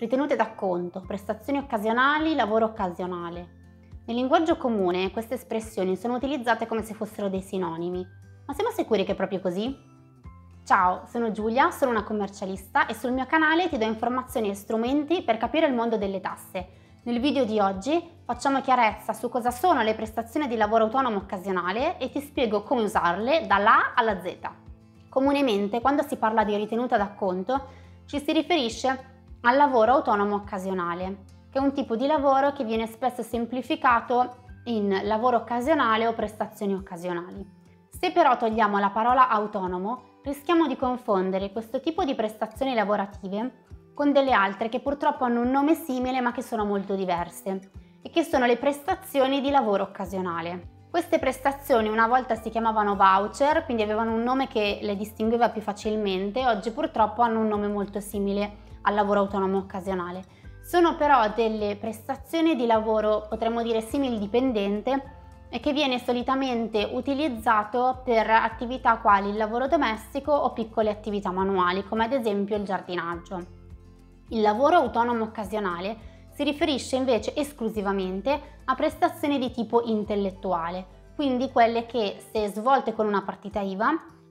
ritenute d'acconto, prestazioni occasionali, lavoro occasionale. Nel linguaggio comune queste espressioni sono utilizzate come se fossero dei sinonimi, ma siamo sicuri che è proprio così? Ciao, sono Giulia, sono una commercialista e sul mio canale ti do informazioni e strumenti per capire il mondo delle tasse. Nel video di oggi facciamo chiarezza su cosa sono le prestazioni di lavoro autonomo occasionale e ti spiego come usarle dall'A alla Z. Comunemente quando si parla di ritenuta d'acconto ci si riferisce al lavoro autonomo occasionale, che è un tipo di lavoro che viene spesso semplificato in lavoro occasionale o prestazioni occasionali. Se però togliamo la parola autonomo, rischiamo di confondere questo tipo di prestazioni lavorative con delle altre che purtroppo hanno un nome simile ma che sono molto diverse e che sono le prestazioni di lavoro occasionale. Queste prestazioni una volta si chiamavano voucher, quindi avevano un nome che le distingueva più facilmente, oggi purtroppo hanno un nome molto simile al lavoro autonomo occasionale. Sono però delle prestazioni di lavoro, potremmo dire simil dipendente, e che viene solitamente utilizzato per attività quali il lavoro domestico o piccole attività manuali, come ad esempio il giardinaggio. Il lavoro autonomo occasionale si riferisce invece esclusivamente a prestazioni di tipo intellettuale, quindi quelle che, se svolte con una partita IVA,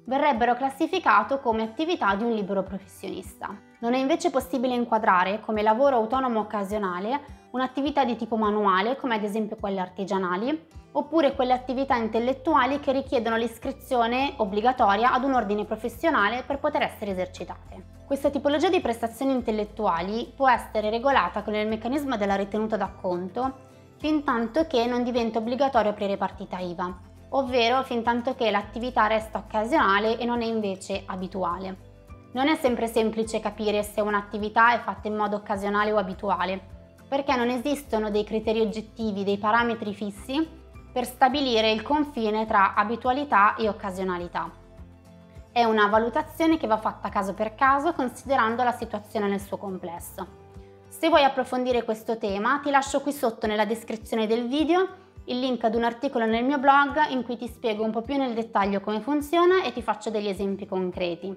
verrebbero classificate come attività di un libero professionista. Non è invece possibile inquadrare come lavoro autonomo occasionale un'attività di tipo manuale, come ad esempio quelle artigianali, oppure quelle attività intellettuali che richiedono l'iscrizione obbligatoria ad un ordine professionale per poter essere esercitate. Questa tipologia di prestazioni intellettuali può essere regolata con il meccanismo della ritenuta d'acconto fin tanto che non diventa obbligatorio aprire partita IVA, ovvero fin tanto che l'attività resta occasionale e non è invece abituale. Non è sempre semplice capire se un'attività è fatta in modo occasionale o abituale, perché non esistono dei criteri oggettivi, dei parametri fissi per stabilire il confine tra abitualità e occasionalità. È una valutazione che va fatta caso per caso considerando la situazione nel suo complesso. Se vuoi approfondire questo tema ti lascio qui sotto nella descrizione del video il link ad un articolo nel mio blog in cui ti spiego un po' più nel dettaglio come funziona e ti faccio degli esempi concreti.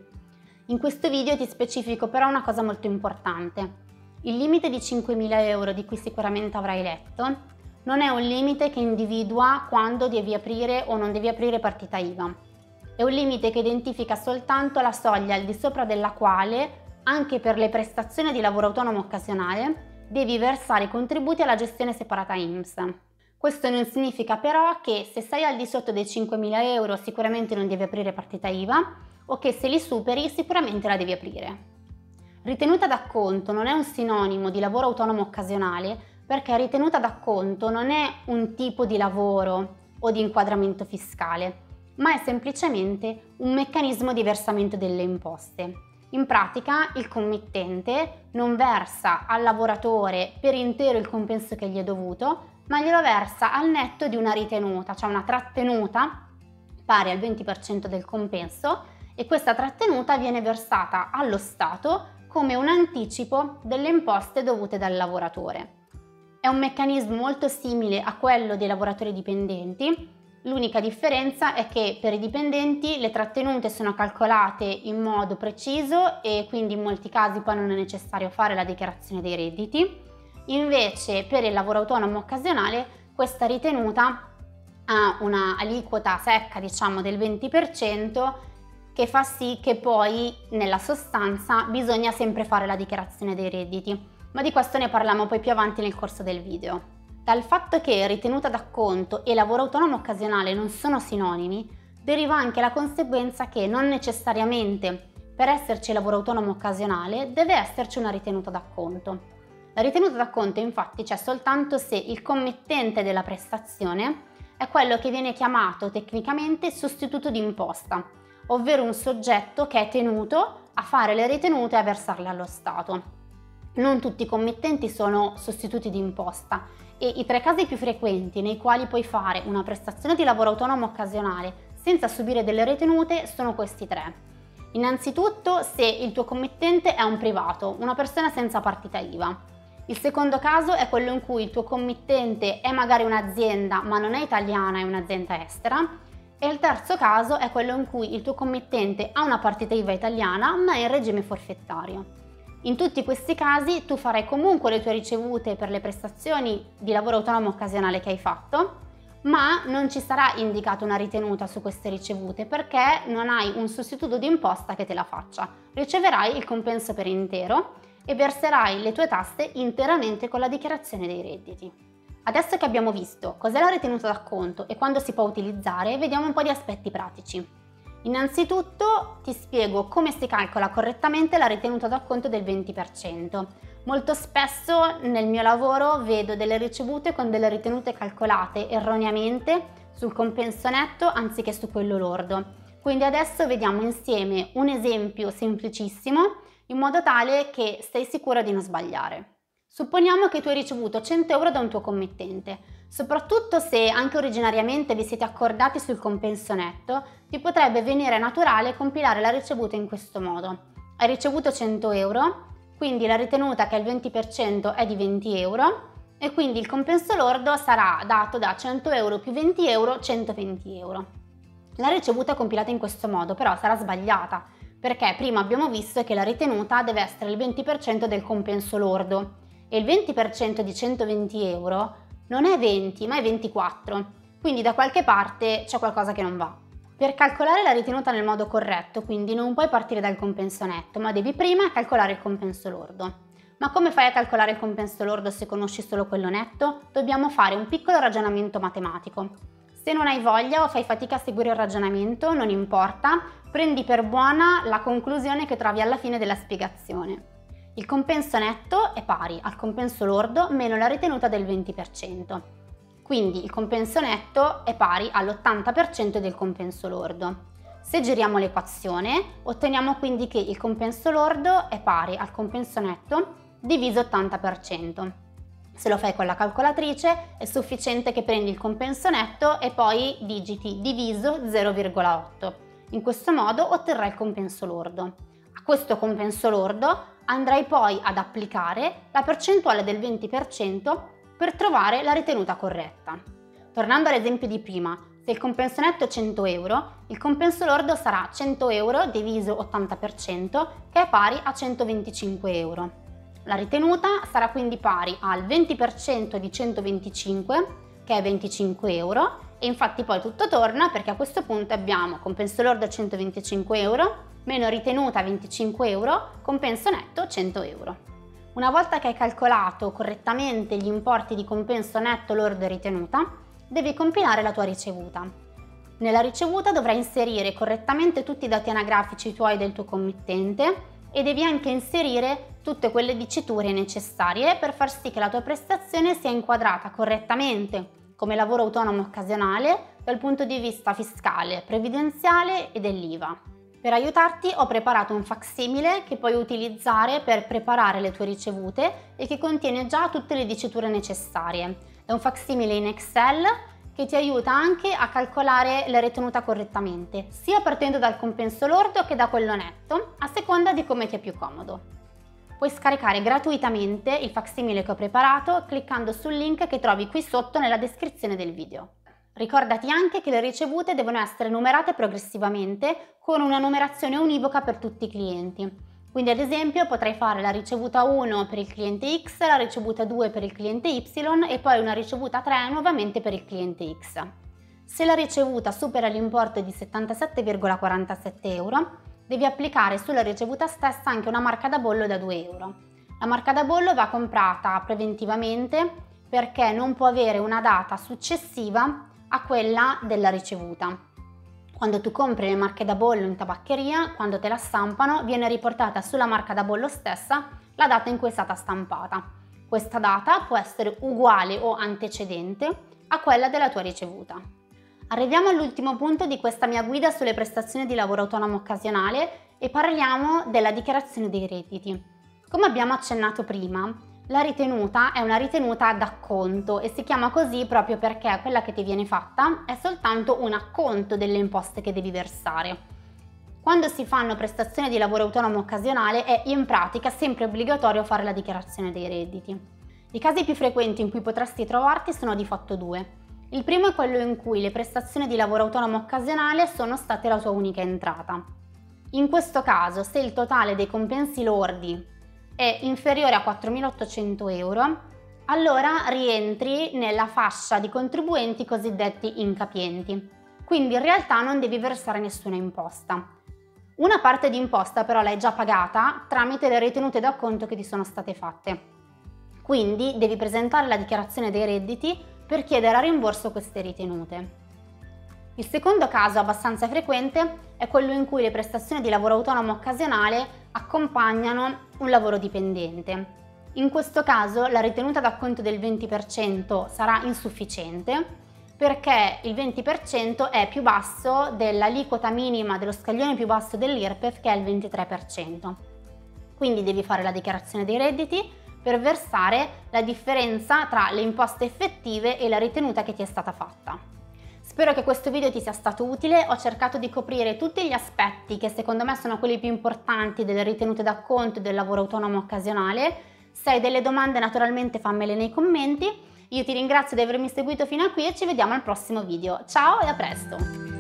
In questo video ti specifico però una cosa molto importante. Il limite di 5.000 euro di cui sicuramente avrai letto non è un limite che individua quando devi aprire o non devi aprire partita IVA. È un limite che identifica soltanto la soglia al di sopra della quale, anche per le prestazioni di lavoro autonomo occasionale, devi versare contributi alla gestione separata IMSS. Questo non significa però che se sei al di sotto dei 5.000 euro sicuramente non devi aprire partita IVA o che se li superi sicuramente la devi aprire. Ritenuta d'acconto non è un sinonimo di lavoro autonomo occasionale perché ritenuta d'acconto non è un tipo di lavoro o di inquadramento fiscale, ma è semplicemente un meccanismo di versamento delle imposte. In pratica il committente non versa al lavoratore per intero il compenso che gli è dovuto, ma glielo versa al netto di una ritenuta, cioè una trattenuta pari al 20% del compenso e questa trattenuta viene versata allo Stato come un anticipo delle imposte dovute dal lavoratore. È un meccanismo molto simile a quello dei lavoratori dipendenti, l'unica differenza è che per i dipendenti le trattenute sono calcolate in modo preciso e quindi in molti casi poi non è necessario fare la dichiarazione dei redditi, invece per il lavoro autonomo occasionale questa ritenuta ha una aliquota secca diciamo del 20% che fa sì che poi nella sostanza bisogna sempre fare la dichiarazione dei redditi, ma di questo ne parliamo poi più avanti nel corso del video. Dal fatto che ritenuta d'acconto e lavoro autonomo occasionale non sono sinonimi, deriva anche la conseguenza che non necessariamente per esserci lavoro autonomo occasionale deve esserci una ritenuta d'acconto. La ritenuta d'acconto infatti c'è soltanto se il commettente della prestazione è quello che viene chiamato tecnicamente sostituto di imposta, ovvero un soggetto che è tenuto a fare le ritenute e a versarle allo Stato. Non tutti i committenti sono sostituti di imposta e i tre casi più frequenti nei quali puoi fare una prestazione di lavoro autonomo occasionale senza subire delle ritenute sono questi tre. Innanzitutto se il tuo committente è un privato, una persona senza partita IVA. Il secondo caso è quello in cui il tuo committente è magari un'azienda ma non è italiana, è un'azienda estera e il terzo caso è quello in cui il tuo committente ha una partita IVA italiana ma è in regime forfettario. In tutti questi casi tu farai comunque le tue ricevute per le prestazioni di lavoro autonomo occasionale che hai fatto, ma non ci sarà indicata una ritenuta su queste ricevute perché non hai un sostituto di imposta che te la faccia. Riceverai il compenso per intero e verserai le tue tasse interamente con la dichiarazione dei redditi. Adesso che abbiamo visto cos'è la ritenuta d'acconto e quando si può utilizzare, vediamo un po' di aspetti pratici. Innanzitutto ti spiego come si calcola correttamente la ritenuta d'acconto del 20%. Molto spesso nel mio lavoro vedo delle ricevute con delle ritenute calcolate erroneamente sul compenso netto anziché su quello lordo. Quindi adesso vediamo insieme un esempio semplicissimo in modo tale che stai sicura di non sbagliare. Supponiamo che tu hai ricevuto 100 euro da un tuo committente, soprattutto se anche originariamente vi siete accordati sul compenso netto, ti potrebbe venire naturale compilare la ricevuta in questo modo. Hai ricevuto 100 euro, quindi la ritenuta che è il 20% è di 20 euro e quindi il compenso lordo sarà dato da 100 euro più 20 euro, 120 euro. La ricevuta compilata in questo modo, però sarà sbagliata, perché prima abbiamo visto che la ritenuta deve essere il 20% del compenso lordo e il 20% di 120 euro non è 20 ma è 24, quindi da qualche parte c'è qualcosa che non va. Per calcolare la ritenuta nel modo corretto, quindi non puoi partire dal compenso netto, ma devi prima calcolare il compenso lordo. Ma come fai a calcolare il compenso lordo se conosci solo quello netto? Dobbiamo fare un piccolo ragionamento matematico. Se non hai voglia o fai fatica a seguire il ragionamento, non importa, prendi per buona la conclusione che trovi alla fine della spiegazione. Il compenso netto è pari al compenso lordo meno la ritenuta del 20%. Quindi il compenso netto è pari all'80% del compenso lordo. Se giriamo l'equazione, otteniamo quindi che il compenso lordo è pari al compenso netto diviso 80%. Se lo fai con la calcolatrice è sufficiente che prendi il compenso netto e poi digiti diviso 0,8. In questo modo otterrai il compenso lordo. A questo compenso lordo andrai poi ad applicare la percentuale del 20% per trovare la ritenuta corretta. Tornando all'esempio di prima, se il compenso netto è 100 euro, il compenso lordo sarà 100 euro diviso 80% che è pari a 125 euro. La ritenuta sarà quindi pari al 20% di 125 che è 25 euro e infatti poi tutto torna perché a questo punto abbiamo compenso lordo 125 euro meno ritenuta 25 euro, compenso netto 100 euro. Una volta che hai calcolato correttamente gli importi di compenso netto lordo e ritenuta, devi compilare la tua ricevuta. Nella ricevuta dovrai inserire correttamente tutti i dati anagrafici tuoi del tuo committente e devi anche inserire tutte quelle diciture necessarie per far sì che la tua prestazione sia inquadrata correttamente come lavoro autonomo occasionale dal punto di vista fiscale, previdenziale e dell'IVA. Per aiutarti ho preparato un facsimile che puoi utilizzare per preparare le tue ricevute e che contiene già tutte le diciture necessarie. È un facsimile in Excel che ti aiuta anche a calcolare la ritenuta correttamente, sia partendo dal compenso lordo che da quello netto, a seconda di come ti è più comodo. Puoi scaricare gratuitamente il facsimile che ho preparato cliccando sul link che trovi qui sotto nella descrizione del video. Ricordati anche che le ricevute devono essere numerate progressivamente con una numerazione univoca per tutti i clienti. Quindi ad esempio potrai fare la ricevuta 1 per il cliente X, la ricevuta 2 per il cliente Y e poi una ricevuta 3 nuovamente per il cliente X. Se la ricevuta supera l'importo di 77,47 euro, devi applicare sulla ricevuta stessa anche una marca da bollo da 2 euro. La marca da bollo va comprata preventivamente perché non può avere una data successiva a quella della ricevuta. Quando tu compri le marche da bollo in tabaccheria, quando te la stampano, viene riportata sulla marca da bollo stessa la data in cui è stata stampata. Questa data può essere uguale o antecedente a quella della tua ricevuta. Arriviamo all'ultimo punto di questa mia guida sulle prestazioni di lavoro autonomo occasionale e parliamo della dichiarazione dei redditi. Come abbiamo accennato prima, la ritenuta è una ritenuta d'acconto e si chiama così proprio perché quella che ti viene fatta è soltanto un acconto delle imposte che devi versare. Quando si fanno prestazioni di lavoro autonomo occasionale è in pratica sempre obbligatorio fare la dichiarazione dei redditi. I casi più frequenti in cui potresti trovarti sono di fatto due. Il primo è quello in cui le prestazioni di lavoro autonomo occasionale sono state la tua unica entrata. In questo caso, se il totale dei compensi lordi è inferiore a 4.800 euro, allora rientri nella fascia di contribuenti cosiddetti incapienti. Quindi in realtà non devi versare nessuna imposta. Una parte di imposta però l'hai già pagata tramite le ritenute d'acconto che ti sono state fatte. Quindi devi presentare la dichiarazione dei redditi per chiedere a rimborso queste ritenute. Il secondo caso abbastanza frequente è quello in cui le prestazioni di lavoro autonomo occasionale accompagnano un lavoro dipendente. In questo caso la ritenuta d'acconto del 20% sarà insufficiente perché il 20% è più basso dell'aliquota minima dello scaglione più basso dell'IRPEF che è il 23%. Quindi devi fare la dichiarazione dei redditi per versare la differenza tra le imposte effettive e la ritenuta che ti è stata fatta. Spero che questo video ti sia stato utile, ho cercato di coprire tutti gli aspetti che secondo me sono quelli più importanti delle ritenute d'acconto e del lavoro autonomo occasionale. Se hai delle domande naturalmente fammele nei commenti. Io ti ringrazio di avermi seguito fino a qui e ci vediamo al prossimo video. Ciao e a presto!